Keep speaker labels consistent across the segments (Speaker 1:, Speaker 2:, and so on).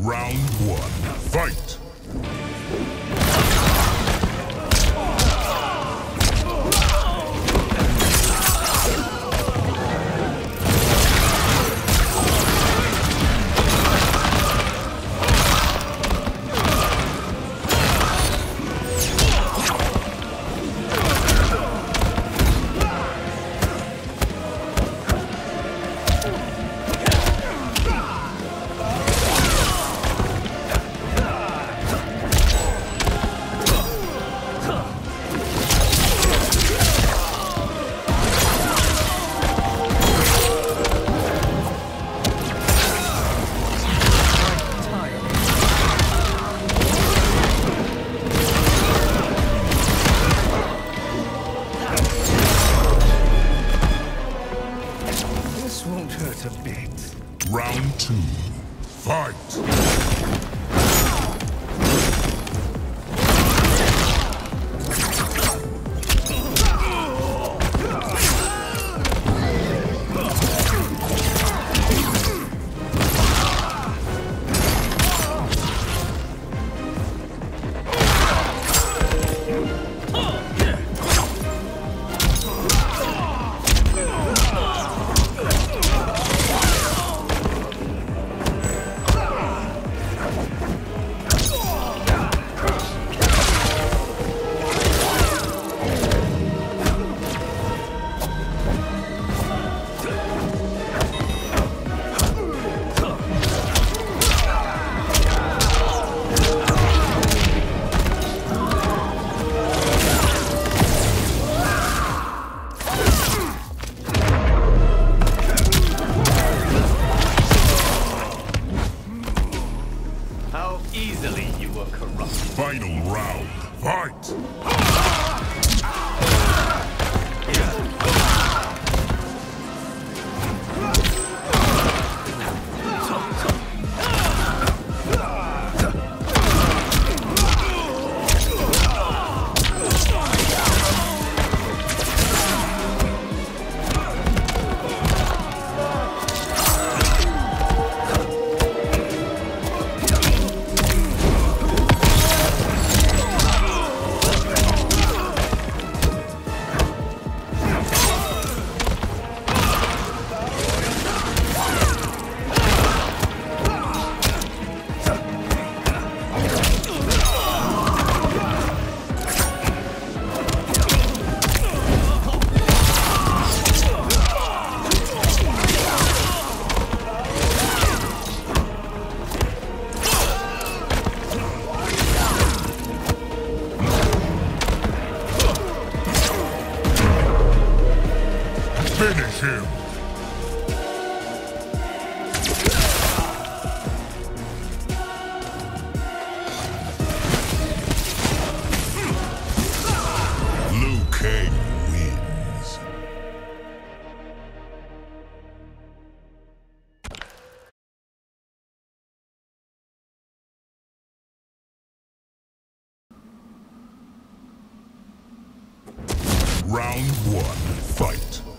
Speaker 1: Round one. Fight! Two. Fight! Round one, fight.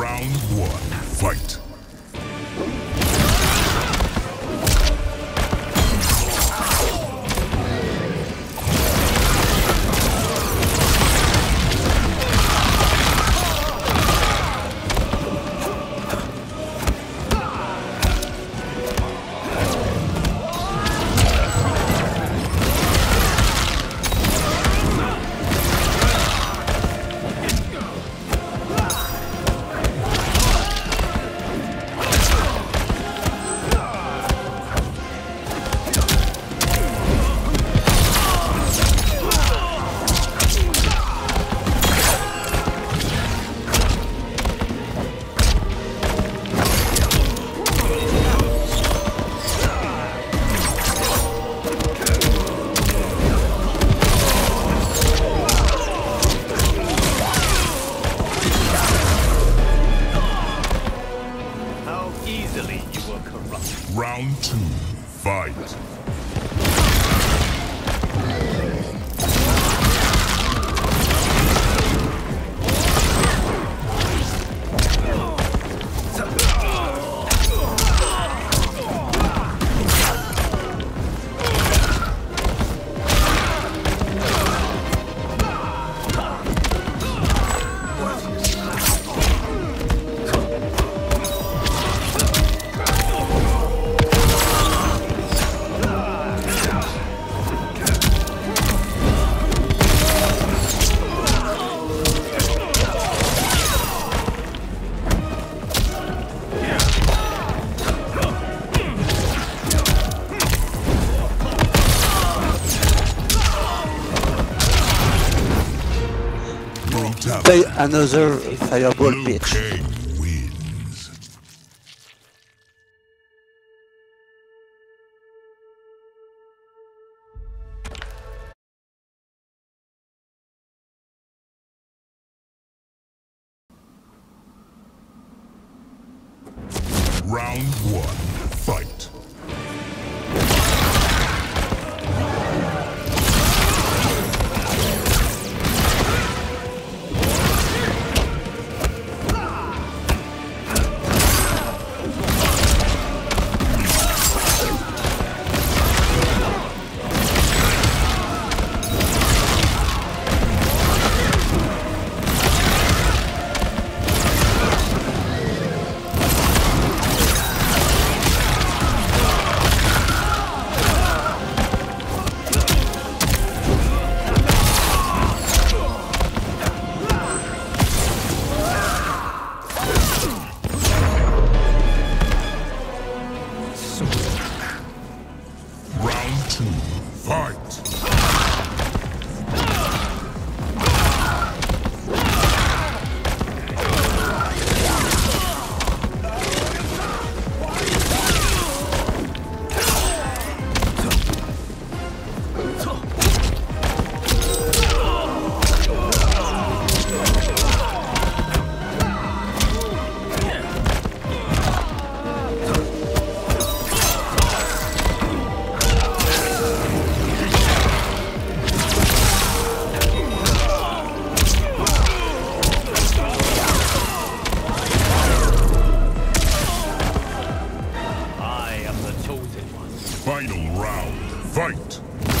Speaker 1: Round one, fight.
Speaker 2: Buy another fireball,
Speaker 1: pitch.
Speaker 2: bitch.
Speaker 1: Kang wins. Round one, fight. Final round, fight!